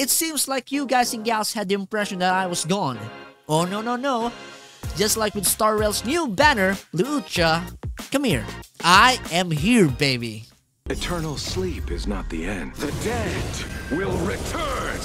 it seems like you guys and gals had the impression that I was gone. Oh no no no. Just like with Star Rail's new banner, Luocha, come here. I am here, baby. Eternal sleep is not the end. The dead will return!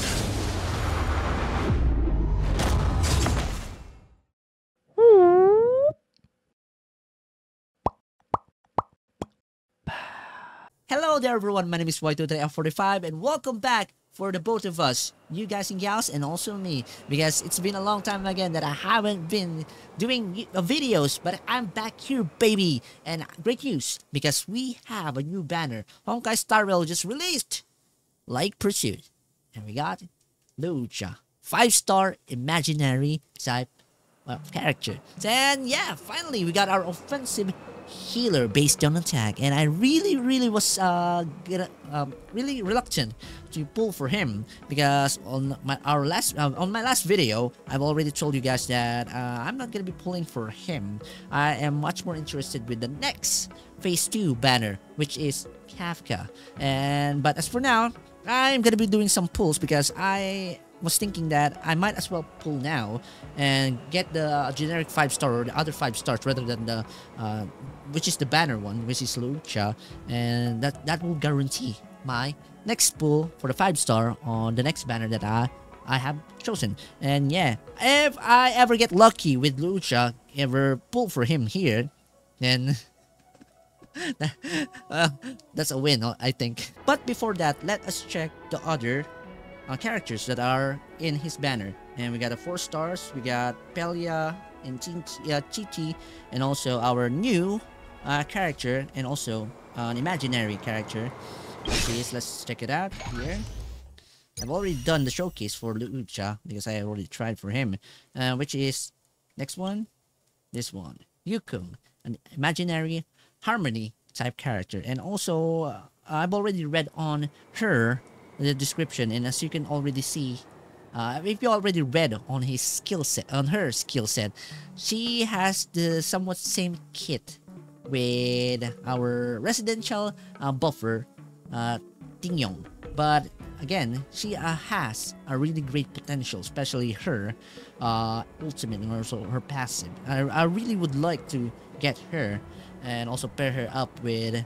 Hello there everyone, my name is Y23F45 and welcome back for the both of us, you guys and gals and also me because it's been a long time again that I haven't been doing uh, videos but I'm back here baby and great news because we have a new banner. Honkai Star Rail just released like Pursuit and we got Luocha 5 star imaginary type well, character. And yeah finally we got our offensive healer based on attack and I really really was uh um, really reluctant to pull for him because on my our last uh, on my last video I've already told you guys that uh, I'm not gonna be pulling for him. I am much more interested with the next phase 2 banner which is Kafka. And but as for now I'm gonna be doing some pulls because I was thinking that I might as well pull now and get the generic 5 star or the other 5 stars rather than the uh, which is the banner one which is Luocha. And that that will guarantee my next pull for the 5 star on the next banner that I I have chosen. And yeah if I ever get lucky with Luocha ever pull for him here then uh, that's a win I think. But before that let us check the other uh, characters that are in his banner. And we got the four stars, we got Pela and Chichi, and also our new uh, character, and also an imaginary character. Please, let's check it out here. I've already done the showcase for Luocha because I already tried for him, uh, which is next one, this one, Yukong, an imaginary harmony type character, and also uh, I've already read on her the description and as you can already see uh, if you already read on his skill set on her skill set she has the somewhat same kit with our residential uh, buffer uh, Tingyun but again she uh, has a really great potential especially her uh, ultimate and also her passive. I, I really would like to get her and also pair her up with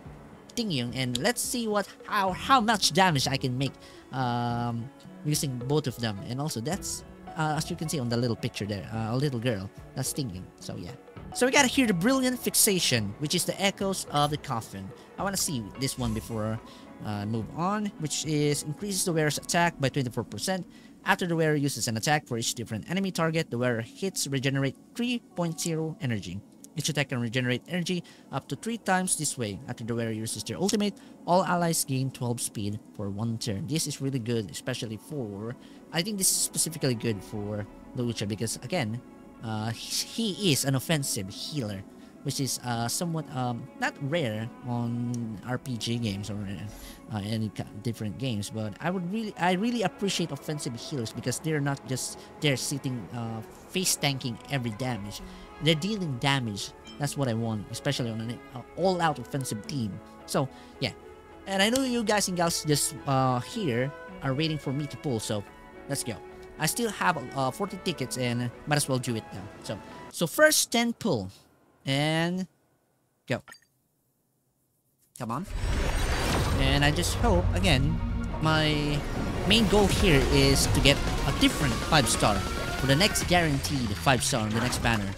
And let's see what how how much damage I can make um, using both of them. And also that's uh, as you can see on the little picture there uh, a little girl that's Tingyun so yeah. So we gotta hear the brilliant fixation which is the echoes of the coffin. I want to see this one before uh, move on which is increases the wearer's attack by 24% after the wearer uses an attack for each different enemy target the wearer hits regenerate 3.0 energy each attack can regenerate energy up to 3 times this way. After the wearer uses their ultimate, all allies gain 12 speed for one turn. This is really good, especially for... I think this is specifically good for Luocha because, again, uh, he is an offensive healer which is uh, somewhat um, not rare on RPG games or uh, any different games. But I would really, I really appreciate offensive healers because they're not just there sitting uh, face tanking every damage. They're dealing damage. That's what I want, especially on an uh, all-out offensive team. So yeah, and I know you guys and gals just uh, here are waiting for me to pull. So let's go. I still have uh, 40 tickets and might as well do it now. So so first 10 pull. And go. Come on. And I just hope, again, my main goal here is to get a different 5 star for the next guaranteed 5 star on the next banner.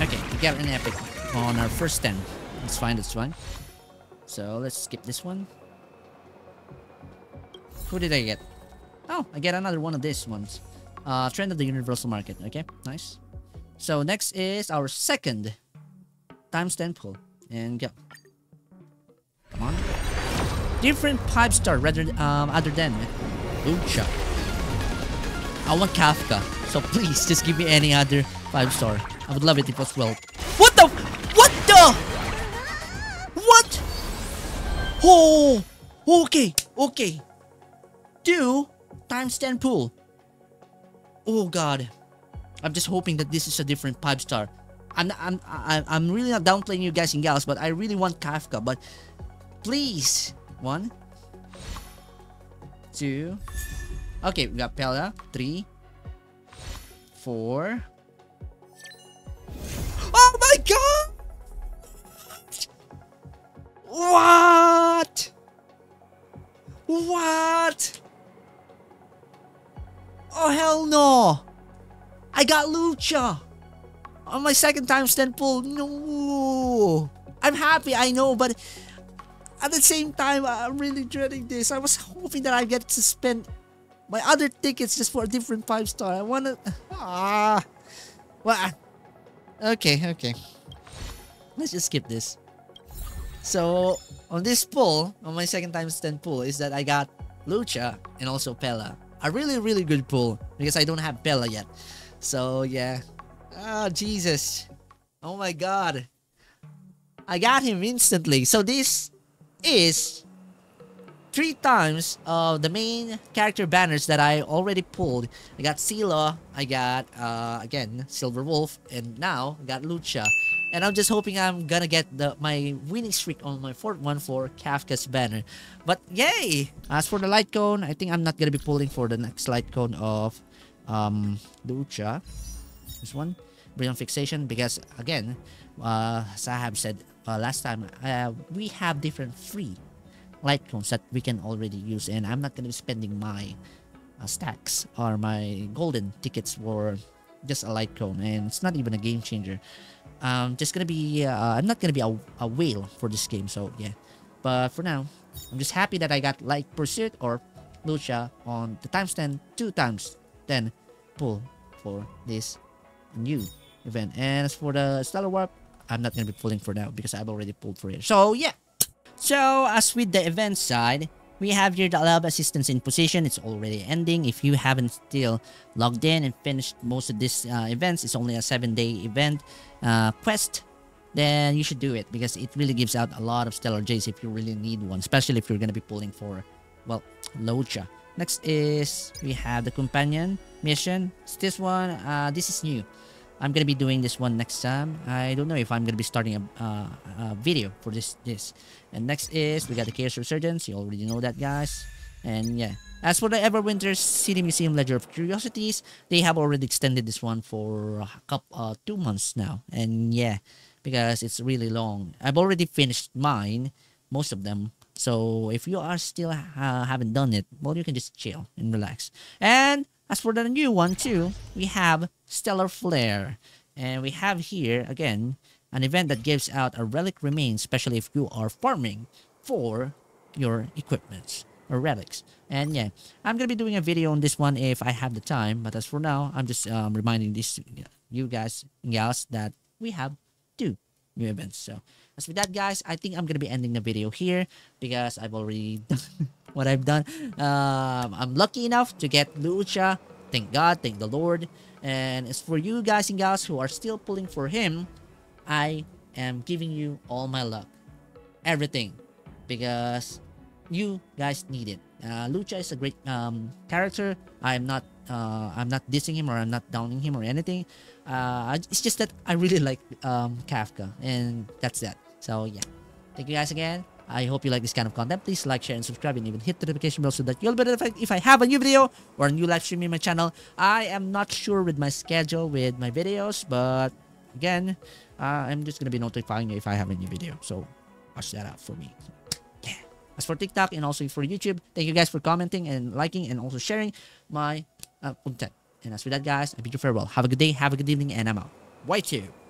Okay, we got an epic on our first 10. That's fine, that's fine. So let's skip this one. Who did I get? Oh, I get another one of these ones. Uh, Trend of the Universal Market. Okay, nice. So next is our second times 10 pull. And go. Come on. Different 5 star rather um, other than Luocha. I want Kafka. So please just give me any other 5 star. I would love it if it was well. What the? What the? What? Oh, okay, okay. Two times 10 pull. Oh god. I'm just hoping that this is a different pipe star. I'm I'm I'm really not downplaying you guys and gals, but I really want Kafka. But please, one, two, Okay, we got Pela. Three. Four. What? What? Oh hell no! I got Luocha! On my second time stand pull. No! I'm happy, I know, but at the same time, I'm really dreading this. I was hoping that I get to spend my other tickets just for a different five star. I wanna ah well okay okay. Let's just skip this. So on this pull, on my second time stand pull, is that I got Luocha and also Pela. A really really good pull because I don't have Pela yet. So yeah. Oh, Jesus. Oh my god. I got him instantly. So this is three times of the main character banners that I already pulled. I got Seele, I got, uh, again, Silver Wolf, and now I got Lucha. And I'm just hoping I'm gonna get the my winning streak on my fourth one for Kafka's banner. But yay! As for the light cone, I think I'm not gonna be pulling for the next light cone of um, Luocha. This one, Brilliant Fixation, because again, uh, as I have said uh, last time, uh, we have different free light cones that we can already use and I'm not gonna be spending my uh, stacks or my golden tickets for just a light cone and it's not even a game changer. Um just gonna be uh, I'm not gonna be a, a whale for this game so yeah. But for now I'm just happy that I got light pursuit or Luocha on the times 10 two times 10 pull for this new event. And as for the stellar warp I'm not gonna be pulling for now because I've already pulled for it. So yeah. So, as with the event side, we have your lab assistance in position. It's already ending. If you haven't still logged in and finished most of these uh, events, it's only a 7-day event uh, quest, then you should do it because it really gives out a lot of Stellar Jade if you really need one, especially if you're going to be pulling for, well, Luocha. Next is, we have the Companion mission. It's this one, uh, this is new. I'm gonna be doing this one next time. I don't know if I'm gonna be starting a, uh, a video for this this. And next is we got the Chaos Resurgence. You already know that, guys. And yeah, as for the Everwinter City Museum Ledger of Curiosities, they have already extended this one for a couple, uh, two months now. And yeah, because it's really long. I've already finished mine, most of them. So if you are still uh, haven't done it, well, you can just chill and relax. And as for the new one too, we have Stellar Flare. And we have here, again, an event that gives out a relic remains, especially if you are farming for your equipments or relics. And yeah, I'm going to be doing a video on this one if I have the time. But as for now, I'm just um, reminding this you guys and gals that we have two new events. So as with that, guys, I think I'm going to be ending the video here because I've already done what I've done. Um, I'm lucky enough to get Luocha. Thank God, thank the Lord. And as for you guys and gals who are still pulling for him, I am giving you all my luck. Everything. Because you guys need it. Uh, Luocha is a great um, character. I'm not uh, I'm not dissing him or I'm not downing him or anything. Uh, it's just that I really like um, Kafka and that's that. So yeah. Thank you guys again. I hope you like this kind of content. Please like, share, and subscribe, and even hit the notification bell so that you'll be notified if I have a new video or a new live stream in my channel. I am not sure with my schedule with my videos, but again, uh, I'm just gonna be notifying you if I have a new video. So watch that out for me. Yeah. As for TikTok and also for YouTube, thank you guys for commenting and liking and also sharing my uh, content. And as for that, guys, I bid you farewell. Have a good day, have a good evening, and I'm out. Y2.